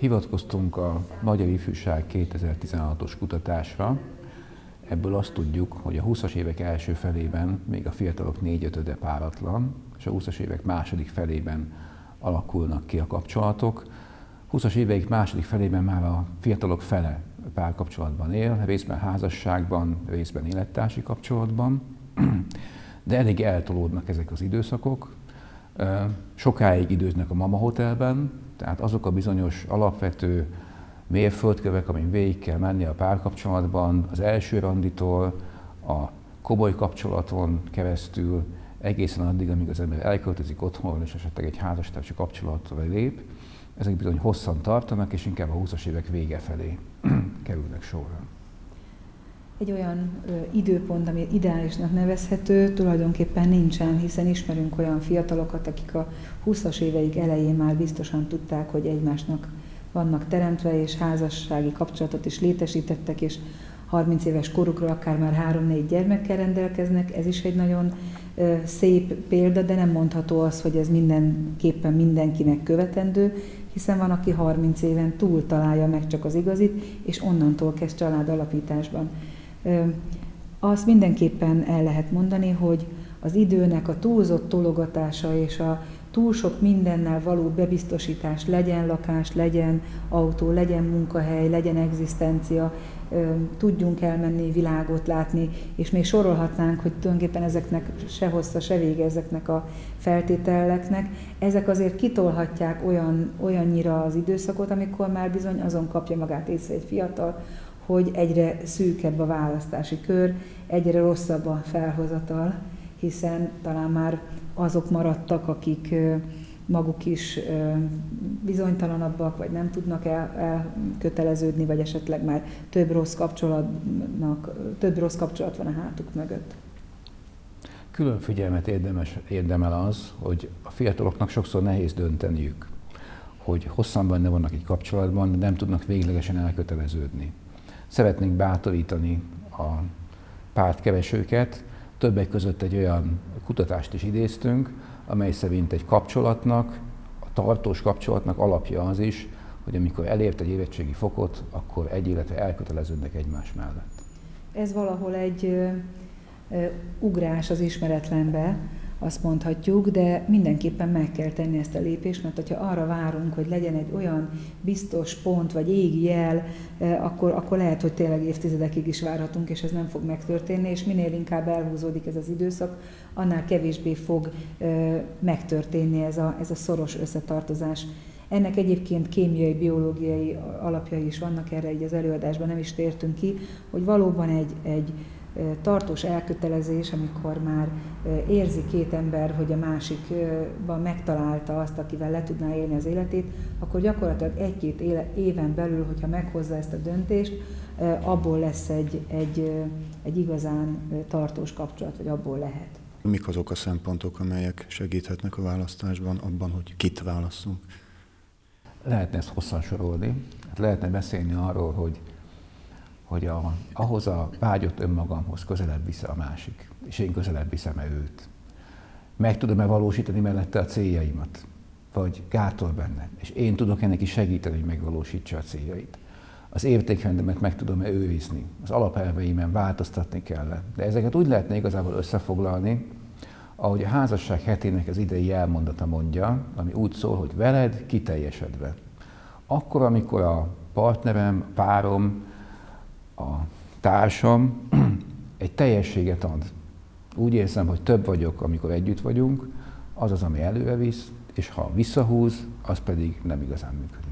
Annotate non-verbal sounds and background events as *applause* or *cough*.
Hivatkoztunk a Magyar Ifjúság 2016-os kutatásra. Ebből azt tudjuk, hogy a 20-as évek első felében még a fiatalok négy ötöde páratlan, és a 20-as évek második felében alakulnak ki a kapcsolatok. 20-as éveik második felében már a fiatalok fele párkapcsolatban él, részben házasságban, részben élettársi kapcsolatban, de elég eltolódnak ezek az időszakok. Sokáig időznek a mama hotelben, tehát azok a bizonyos alapvető mérföldkövek, amin végig kell menni a párkapcsolatban, az első randitól, a komoly kapcsolaton keresztül, egészen addig, amíg az ember elköltözik otthon, és esetleg egy házastársi kapcsolatra lép, ezek bizony hosszan tartanak, és inkább a 20-as évek vége felé *clears throat* kerülnek sorra. Egy olyan ö, időpont, ami ideálisnak nevezhető, tulajdonképpen nincsen, hiszen ismerünk olyan fiatalokat, akik a 20-as éveik elején már biztosan tudták, hogy egymásnak vannak teremtve, és házassági kapcsolatot is létesítettek, és 30 éves korukra akár már 3-4 gyermekkel rendelkeznek. Ez is egy nagyon ö, szép példa, de nem mondható az, hogy ez mindenképpen mindenkinek követendő, hiszen van, aki 30 éven túl találja meg csak az igazit, és onnantól kezd család alapításban. Azt mindenképpen el lehet mondani, hogy az időnek a túlzott tologatása és a túl sok mindennel való bebiztosítás, legyen lakás, legyen autó, legyen munkahely, legyen egzisztencia, tudjunk elmenni, világot látni, és még sorolhatnánk, hogy tulajdonképpen ezeknek se hossza, se vége ezeknek a feltételeknek. Ezek azért kitolhatják olyan, olyannyira az időszakot, amikor már bizony azon kapja magát észre egy fiatal, hogy egyre szűkebb a választási kör, egyre rosszabb a felhozatal, hiszen talán már azok maradtak, akik maguk is bizonytalanabbak, vagy nem tudnak el, elköteleződni, vagy esetleg már több rossz, kapcsolatnak, több rossz kapcsolat van a hátuk mögött. Külön figyelmet érdemes, érdemel az, hogy a fiataloknak sokszor nehéz dönteniük, hogy hosszan benne vannak egy kapcsolatban, de nem tudnak véglegesen elköteleződni. Szeretnénk bátorítani a pártkeresőket, többek között egy olyan kutatást is idéztünk, amely szerint egy kapcsolatnak, a tartós kapcsolatnak alapja az is, hogy amikor elért egy érettségi fokot, akkor egy életre elköteleződnek egymás mellett. Ez valahol egy ö, ugrás az ismeretlenbe, azt mondhatjuk, de mindenképpen meg kell tenni ezt a lépést, mert hogyha arra várunk, hogy legyen egy olyan biztos pont, vagy égi jel, akkor, akkor lehet, hogy tényleg évtizedekig is várhatunk, és ez nem fog megtörténni, és minél inkább elhúzódik ez az időszak, annál kevésbé fog megtörténni ez a, ez a szoros összetartozás. Ennek egyébként kémiai, biológiai alapjai is vannak, erre így az előadásban nem is tértünk ki, hogy valóban egy, egy tartós elkötelezés, amikor már érzi két ember, hogy a másikban megtalálta azt, akivel le tudná élni az életét, akkor gyakorlatilag egy-két éven belül, hogyha meghozza ezt a döntést, abból lesz egy, egy, egy igazán tartós kapcsolat, vagy abból lehet. Mik azok a szempontok, amelyek segíthetnek a választásban abban, hogy kit válasszunk? Lehetne ezt hosszan sorolni. Hát lehetne beszélni arról, hogy hogy a, ahhoz a vágyott önmagamhoz közelebb vissza a másik, és én közelebb viszem-e őt. Meg tudom-e valósítani mellette a céljaimat, vagy gátol benne, és én tudok-e neki segíteni, hogy megvalósítsa a céljait. Az értékrendemet meg tudom-e őrizni, az alapelveimen változtatni kell De ezeket úgy lehetne igazából összefoglalni, ahogy a házasság hetének az idei elmondata mondja, ami úgy szól, hogy veled kiteljesedve. Akkor, amikor a partnerem, párom a társam *clears throat* egy teljességet ad. Úgy érzem, hogy több vagyok, amikor együtt vagyunk, az az, ami előre visz, és ha visszahúz, az pedig nem igazán működik.